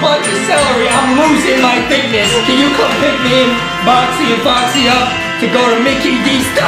bunch of celery. I'm losing my thickness. Can you come pick me and Boxy and Foxy up to go to Mickey D's?